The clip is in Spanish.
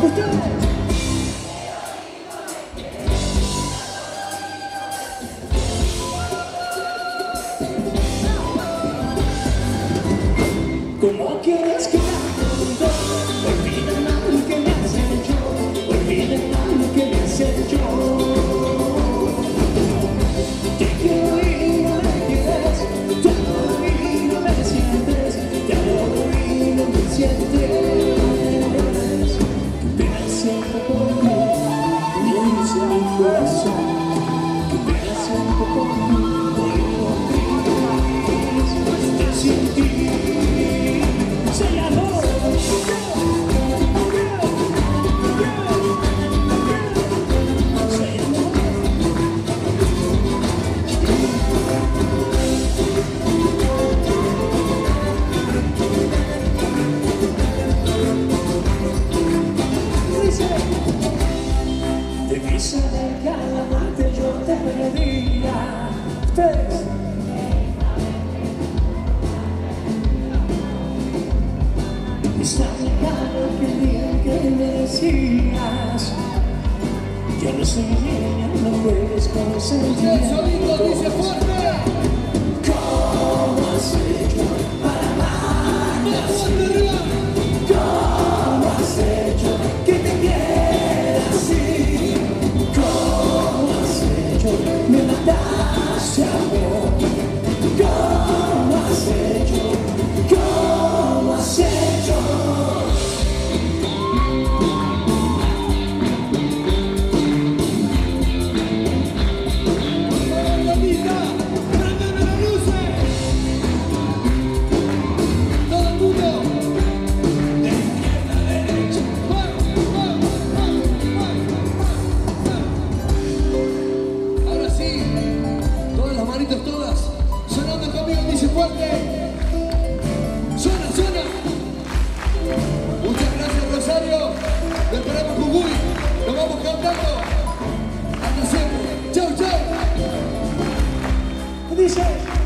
Let's do it! Esa mirada pedía que me decías. Yo no soy ella, no puedes consentir. Dice fuerte. Thank you.